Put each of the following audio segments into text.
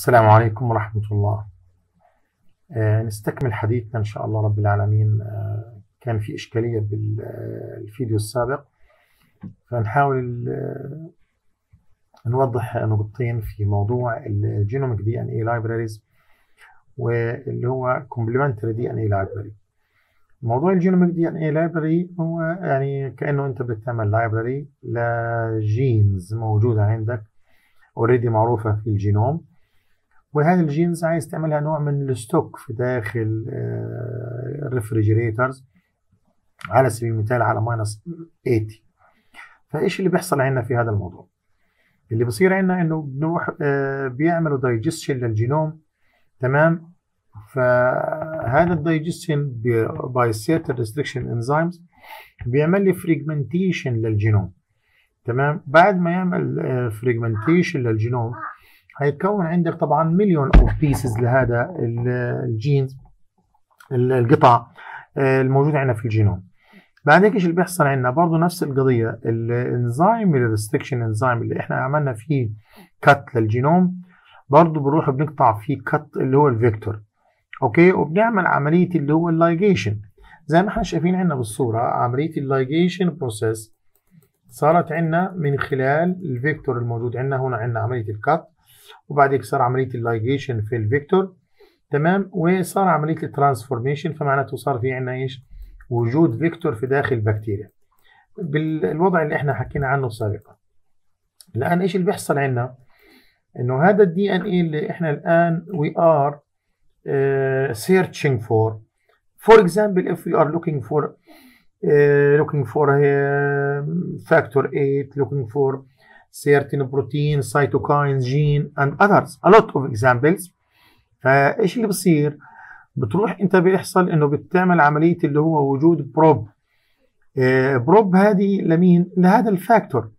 السلام عليكم ورحمة الله. آه، نستكمل حديثنا إن شاء الله رب العالمين. آه، كان في إشكالية بالفيديو السابق. فنحاول آه، نوضح نقطتين في موضوع ال genomic DNA libraries واللي هو complementary DNA library موضوع ال genomic DNA library هو يعني كأنه أنت بتعمل library ل genes موجودة عندك already معروفة في الجينوم. وهذه ال genes عايز تعملها نوع من ال stock في داخل ال refrigerators على سبيل المثال على minus 80 فإيش اللي بيحصل عندنا في هذا الموضوع؟ اللي بصير عندنا إنه بنروح بيعملوا digestion للجينوم تمام؟ فهذا ال digestion by certain restriction enzymes بيعمل لي fragmentation للجينوم تمام؟ بعد ما يعمل fragmentation للجينوم هيتكون عندك طبعا million of pieces لهذا ال genes القطع الموجودة عندنا في الجينوم. بعد هيك إيش اللي بيحصل عندنا؟ برضه نفس القضية الانزيم ال restriction enzyme اللي إحنا عملنا فيه cut للجينوم برضه بنروح بنقطع فيه cut اللي هو ال vector. okay؟ وبنعمل عملية اللي هو اللايجيشن زي ما إحنا شايفين عندنا بالصورة عملية ال ligation process صارت عندنا من خلال ال vector الموجود عندنا هنا عندنا عملية ال cut وبعد هيك صار عملية اللايجيشن في ال vector. تمام؟ وصار عملية ال transformation فمعناته صار في عندنا إيش؟ وجود vector في داخل البكتيريا. بالوضع اللي إحنا حكينا عنه سابقا. الآن إيش اللي بيحصل عندنا إنه هذا ال DNA اللي إحنا الآن searching for. For example if we are looking for uh, looking for uh, factor 8 looking for certain protein cytokines gene and others. A lot of examples. فإيش اللي بصير؟ بتروح أنت بيحصل إنه بتعمل عملية اللي هو وجود probe آه probe هذه لمين؟ لهذا ال factor.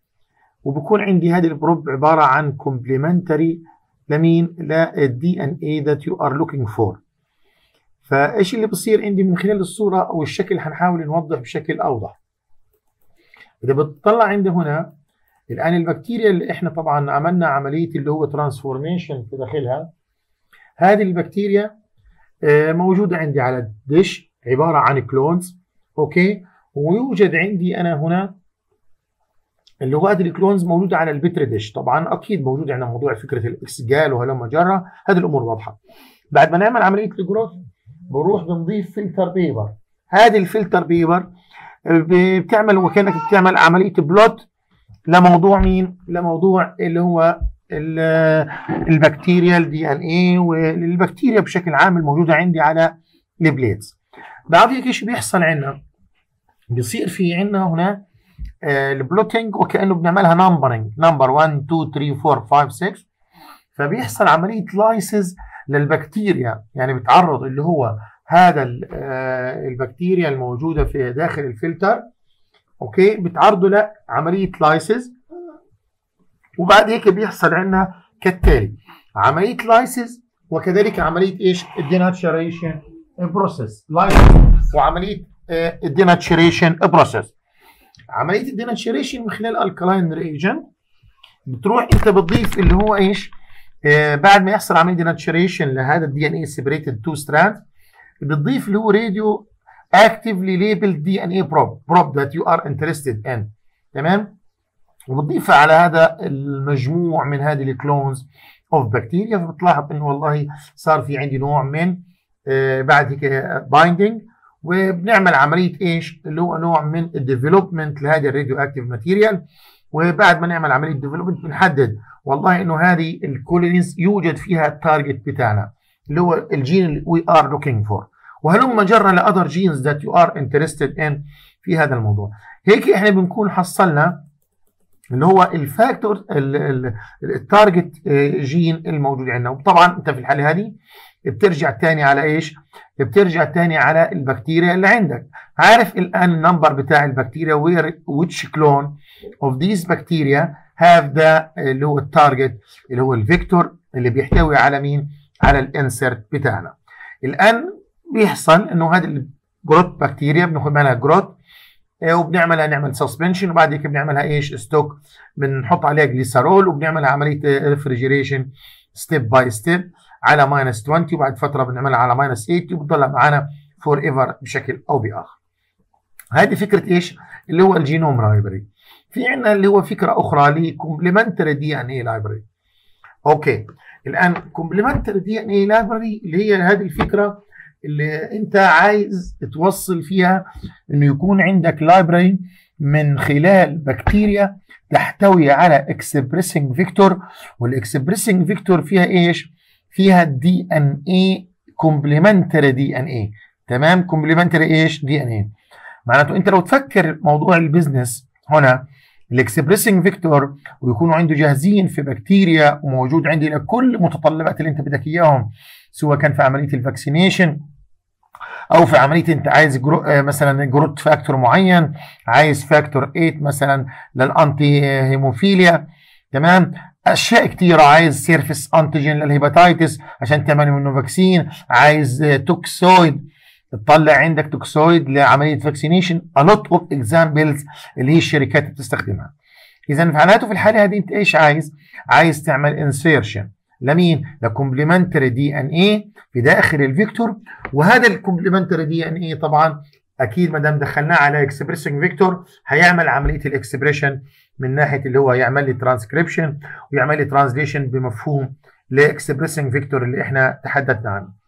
وبكون عندي هذه ال probe عبارة عن complementary لمين؟ لل DNA that you are looking for فإيش اللي بصير عندي من خلال الصورة أو الشكل؟ حنحاول نوضح بشكل أوضح. إذا بتطلع عندي هنا الآن البكتيريا اللي إحنا طبعا عملنا عملية اللي هو transformation في داخلها هذه البكتيريا موجودة عندي على ال dish عبارة عن clones okay؟ ويوجد عندي أنا هنا اللي هو هذه ال clones موجودة على ال Petri dish طبعا أكيد موجود عندنا موضوع فكرة الاكسجال وهلم جره هذه الأمور واضحة. بعد ما نعمل عملية ال growth بنروح بنضيف filter paper هذه ال filter paper بتعمل وكأنك بتعمل عملية blot لموضوع مين؟ لموضوع اللي هو البكتيريا ال DNA والبكتيريا بشكل عام الموجودة عندي على ال plates. بعد هيك إيش بيحصل عندنا بيصير في عندنا هنا آه ال blotting وكأنه بنعملها numbering number 1 2 3 4 5 6 فبيحصل عملية lysis للبكتيريا. يعني بتعرض اللي هو هذا آه البكتيريا الموجودة في داخل ال filter okay؟ بتعرضه لعملية lysis وبعد هيك بيحصل عندنا كالتالي. عملية lysis وكذلك عملية إيش؟ ال denaturation process lysis وعملية ال denaturation process عملية ال denaturation من خلال ال alkaline reagent بتروح أنت بتضيف اللي هو إيش؟ آه بعد ما يحصل عملية denaturation لهذا ال DNA separated two strand بتضيف اللي هو radio actively labeled DNA probe probe that you are interested in. تمام؟ وبتضيفها على هذا المجموع من هذه ال clones of بكتيريا فبتلاحظ إنه والله صار في عندي نوع من آه بعد هيك binding وبنعمل عملية إيش؟ اللي هو نوع من ال development لهذه ال radioactive material وبعد ما نعمل عملية development بنحدد والله إنه هذه ال colonies يوجد فيها ال target بتاعنا اللي هو الجين اللي we are looking for وهلم جرى ل other genes that you are interested in في هذا الموضوع. هيك إحنا بنكون حصلنا اللي هو ال factor ال target gene الموجود عندنا. وطبعا أنت في الحالة هذه بترجع تاني على إيش؟ بترجع تاني على البكتيريا اللي عندك. عارف الآن ال number بتاع البكتيريا where which clone of these bacteria have the اللي هو ال target اللي هو ال vector اللي بيحتوي على مين؟ على ال insert بتاعنا. الآن بيحصل إنه هذه ال growth بكتيريا بناخد منها growth وبنعملها نعمل suspension وبعد هيك بنعملها إيش؟ stock بنحط عليها جليسرول وبنعملها عملية refrigeration step by step على minus 20 وبعد فترة بنعملها على minus 80 وبتضل معنا forever بشكل أو بآخر. هذه فكرة إيش؟ اللي هو ال genome library في عندنا اللي هو فكرة أخرى ل complementary DNA library okay الآن complementary DNA library اللي هي هذه الفكرة اللي انت عايز توصل فيها انه يكون عندك library من خلال بكتيريا تحتوي على expressing vector وال expressing vector فيها إيش؟ فيها دي ان اي complementary DNA تمام كومبلمنتري إيش؟ دي ان اي معناته انت لو تفكر موضوع ال business هنا ال expressing vector ويكونوا عنده جاهزين في بكتيريا وموجود عندي لكل المتطلبات اللي انت بدك إياهم سواء كان في عملية ال vaccination أو في عملية أنت عايز grow مثلا growth factor معين عايز factor 8 مثلا لل anti hemophilia تمام؟ أشياء كثيره عايز surface antigen لل hepatitis عشان تعمل منه vaccine عايز toxoid تطلع عندك toxoid لعملية vaccination lot of examples اللي هي الشركات بتستخدمها. اذا فعلاته في الحالة هذه أنت إيش عايز؟ عايز تعمل insertion لمين؟ ل complementary DNA في داخل ال vector. وهذا ال complementary DNA طبعا أكيد ما دام دخلناه على expressing vector هيعمل عملية ال expression من ناحية اللي هو يعمل لي ترانسكريبشن ويعمل لي translation بمفهوم ل expressing vector اللي إحنا تحدثنا عنه.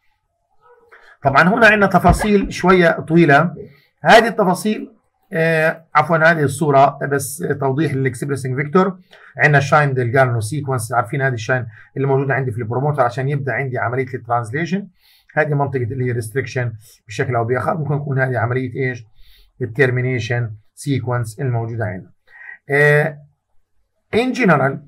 طبعا هنا عندنا تفاصيل شوية طويلة هذه التفاصيل آه عفوا هذه الصورة بس توضيح لل expressing vector عندنا ال Shine-Dalgarno sequence عارفين هذه ال Shine اللي موجودة عندي في ال promoter عشان يبدأ عندي عملية ال translation هذه منطقة اللي هي restriction بشكل أو بآخر ممكن تكون هذه عملية إيش؟ ال termination sequence الموجودة عندنا. in general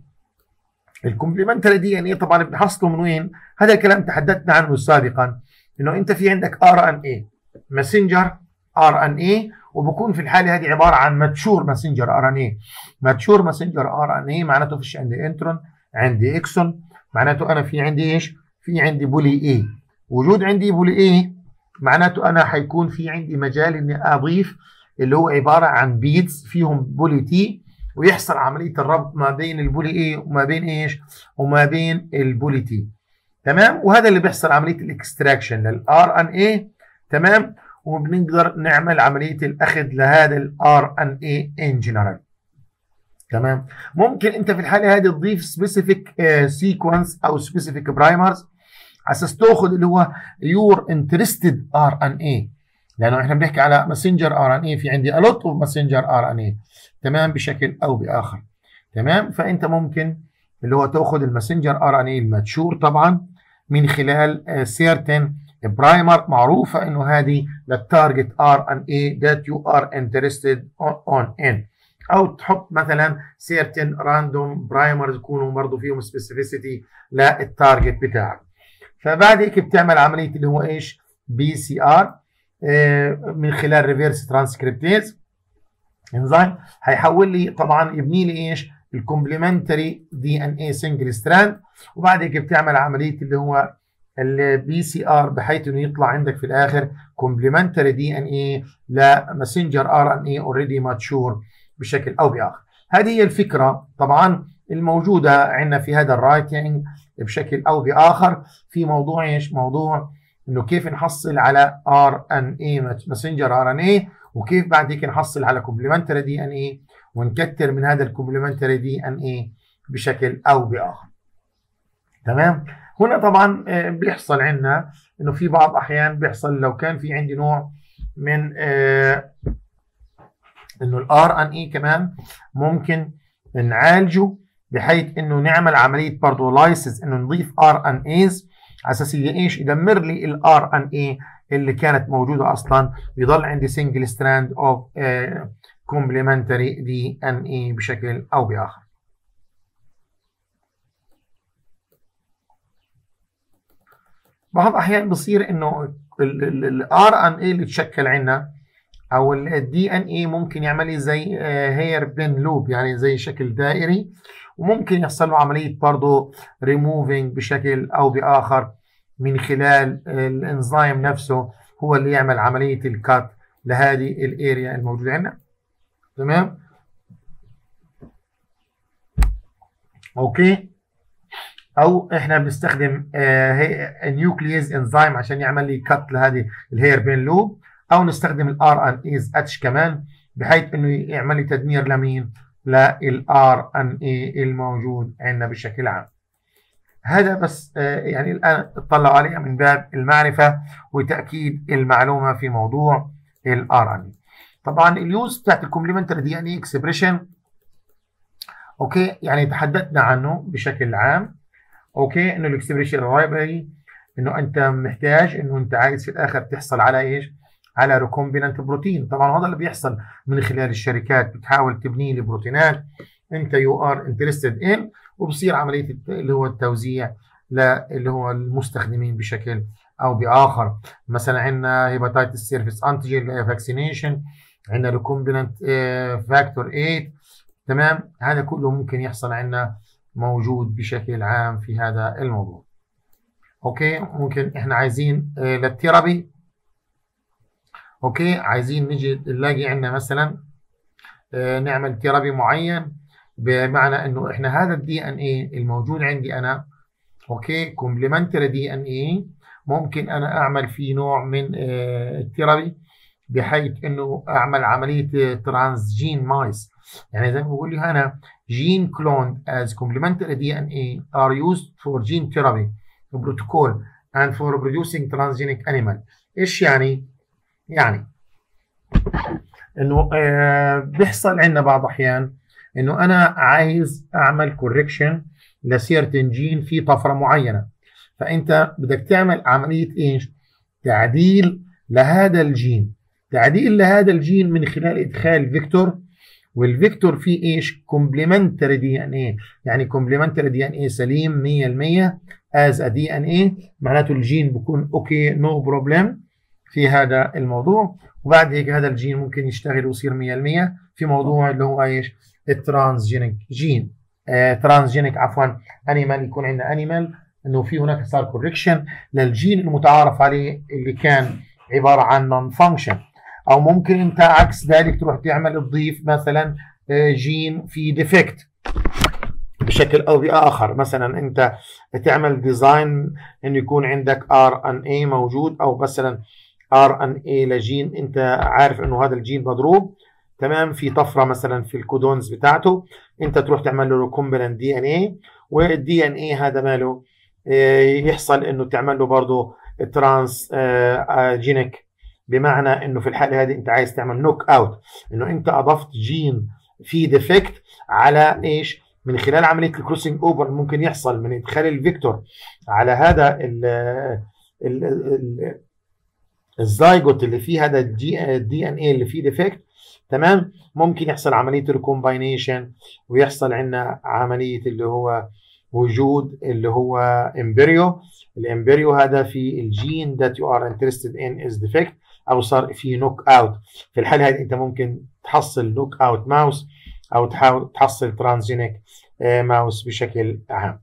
ال complementary DNA طبعا بنحصله من وين؟ هذا الكلام تحدثنا عنه سابقا إنه أنت في عندك ار ان اي ماسنجر ار ان اي وبكون في الحالة هذه عبارة عن mature messenger RNA mature messenger RNA معناته فيش عندي intron عندي exon معناته أنا في عندي إيش؟ في عندي poly A وجود عندي poly A معناته أنا حيكون في عندي مجال إني أضيف اللي هو عبارة عن beads فيهم poly T ويحصل عملية الربط ما بين ال poly A وما بين إيش؟ وما بين ال poly T. تمام؟ وهذا اللي بيحصل عملية ال extraction لل RNA تمام؟ وبنقدر نعمل عملية الأخذ لهذا ال RNA in general تمام؟ ممكن أنت في الحالة هذه تضيف specific sequence أو specific primers على أساس تاخذ اللي هو your interested RNA لأنه إحنا بنحكي على messenger RNA في عندي a lot of messenger RNA تمام؟ بشكل أو بآخر. تمام؟ فأنت ممكن اللي هو تأخذ ال messenger RNA ال mature طبعا. من خلال certain primer معروفه إنه هذه لل target RNA that you are interested on in أو تحط مثلا certain random primers يكونوا برضه فيهم specificity لل target بتاعك. فبعد هيك بتعمل عملية اللي هو إيش؟ PCR من خلال ريفيرس ترانسكريبتيز إنزين هيحول لي طبعا يبني لي إيش؟ ال complementary DNA single strand وبعد هيك بتعمل عملية اللي هو ال PCR بحيث إنه يطلع عندك في الآخر complementary DNA ل messenger RNA already mature بشكل أو بآخر. هذه هي الفكرة. طبعا الموجودة عندنا في هذا ال writing بشكل أو بآخر. في موضوع إيش؟ موضوع إنه كيف نحصل على ار ان اي ماسنجر ار ان اي وكيف بعد هيك نحصل على complementary DNA ونكتر من هذا ال complementary DNA بشكل أو بآخر. تمام؟ هنا طبعا بيحصل عندنا إنه في بعض أحيان بيحصل لو كان في عندي نوع من آه إنه ال RNA كمان ممكن نعالجه بحيث إنه نعمل عملية برضه lysis إنه نضيف RNase على أساس إيش؟ يدمر لي ال RNA اللي كانت موجودة أصلا. بيضل عندي single strand of DNA بشكل أو بآخر. بعض الأحيان بصير إنه ال RNA اللي تشكل عندنا أو ال DNA ممكن يعمل لي زي hairpin loop يعني زي شكل دائري وممكن يحصل له عملية برضه ريموفينج بشكل أو بآخر من خلال الإنزيم نفسه هو اللي يعمل عملية ال cut لهذه ال area الموجودة عندنا. تمام؟ okay؟ أو إحنا بنستخدم nuclease enzyme عشان يعمل لي cut لهذه ال hairpin loop أو نستخدم ال RNase H كمان بحيث إنه يعمل لي تدمير لمين لل RNA الموجود عندنا بشكل عام. هذا بس يعني الآن اطلعوا عليه من باب المعرفة وتأكيد المعلومة في موضوع ال RNA طبعا ال use بتاعت ال complementary DNA expression okay؟ يعني تحدثنا عنه بشكل عام. okay؟ إنه ال expression library إنه أنت محتاج إنه أنت عايز في الآخر تحصل على إيش؟ على recombinant بروتين طبعا هذا اللي بيحصل من خلال الشركات بتحاول تبني لي بروتينات. أنت you are interested in وبصير عملية اللي هو التوزيع اللي هو المستخدمين بشكل أو بآخر. مثلا عندنا hepatitis surface antigen vaccination عندنا recombinant factor 8 تمام؟ هذا كله ممكن يحصل عندنا موجود بشكل عام في هذا الموضوع. okay؟ ممكن إحنا عايزين آه لل therapy okay؟ عايزين نجي نلاقي عندنا مثلا آه نعمل therapy معين بمعنى إنه إحنا هذا ال DNA الموجود عندي أنا okay؟ complementary DNA ممكن أنا أعمل فيه نوع من آه ال therapy بحيث إنه أعمل عملية transgenic mice يعني زي ما بقول لي هنا gene cloned as complementary DNA are used for gene therapy protocol and for producing transgenic animal إيش يعني؟ يعني إنه آه بيحصل عندنا بعض أحيان إنه أنا عايز أعمل correction ل certain gene في طفرة معينة فأنت بدك تعمل عملية إيش؟ تعديل لهذا الجين تعديل لهذا الجين من خلال إدخال vector وال vector فيه إيش؟ complementary DNA يعني complementary DNA سليم 100% as a DNA معناته الجين بيكون okay no problem في هذا الموضوع. وبعد هيك هذا الجين ممكن يشتغل ويصير 100% في موضوع اللي هو إيش؟ ال transgenic gene. آه transgenic عفوا animal يكون عندنا animal إنه في هناك صار correction لل gene المتعارف عليه اللي كان عبارة عن non function أو ممكن أنت عكس ذلك تروح تعمل تضيف مثلا جين في defect بشكل أو بآخر. مثلا أنت تعمل design انه يكون عندك RNA موجود أو مثلا RNA ل gene أنت عارف إنه هذا الجين مضروب. تمام؟ في طفرة مثلا في ال codons بتاعته. أنت تروح تعمل له recombinant DNA وال DNA هذا ماله يحصل إنه تعمل له برضه transgenic بمعنى إنه في الحالة هذه أنت عايز تعمل knockout إنه أنت أضفت جين في defect على إيش؟ من خلال عملية ال crossing over ممكن يحصل من إدخال ال vector على هذا ال ال ال الزايجوت اللي فيه هذا ال D ال DNA اللي فيه defect تمام؟ ممكن يحصل عملية recombination ويحصل عندنا عملية اللي هو وجود اللي هو embryo ال embryo هذا في ال gene that you are interested in is defect. أو صار في knockout في الحالة هذه أنت ممكن تحصل knockout mouse أو تحاول تحصل transgenic mouse بشكل عام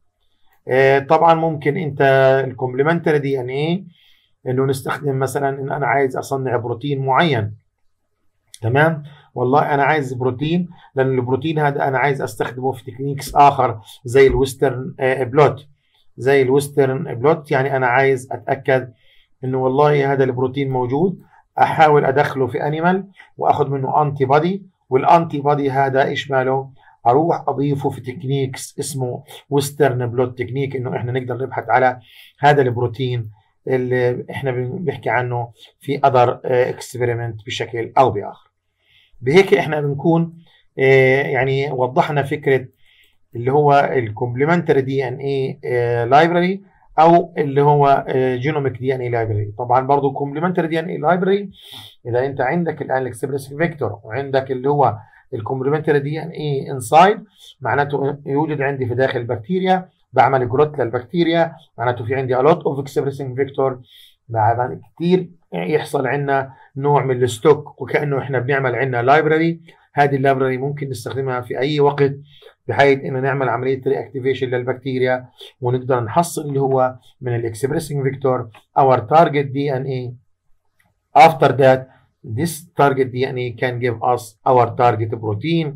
طبعا ممكن أنت ال complementary DNA إنه نستخدم مثلا إن أنا عايز أصنع بروتين معين. تمام؟ والله أنا عايز بروتين لأن البروتين هذا أنا عايز أستخدمه في techniques آخر زي ال western blot زي ال western blot يعني أنا عايز أتأكد إنه والله هذا البروتين موجود. أحاول أدخله في animal وأخذ منه antibody وال antibody هذا إيش ماله؟ أروح أضيفه في techniques اسمه western blot technique إنه إحنا نقدر نبحث على هذا البروتين اللي إحنا بنحكي عنه في other experiment بشكل أو بآخر. بهيك إحنا بنكون يعني وضحنا فكرة اللي هو ال complementary DNA library أو اللي هو genomic DNA library طبعا برضه complementary DNA library إذا أنت عندك الآن ال express vector وعندك اللي هو ال complementary DNA inside معناته يوجد عندي في داخل البكتيريا بعمل growth للبكتيريا معناته في عندي of expressing vector. بعد كتير يحصل عندنا نوع من ال stock وكأنه إحنا بنعمل عندنا library هذه ال library ممكن نستخدمها في أي وقت بحيث ان نعمل عملية reactivation للبكتيريا ونقدر نحصل اللي هو من ال expressing vector our target DNA after that this target DNA can give us our target protein.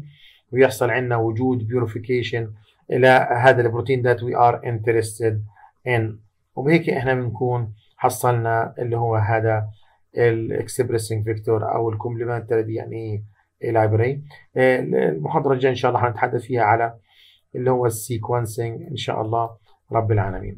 ويحصل عندنا وجود purification إلى هذا البروتين that we are interested in. وبهيك إحنا بنكون حصلنا اللي هو هذا ال expressing vector أو ال complementary DNA library المحاضرة الجاية إن شاء الله حنتحدث فيها على اللي هو ال sequencing إن شاء الله رب العالمين.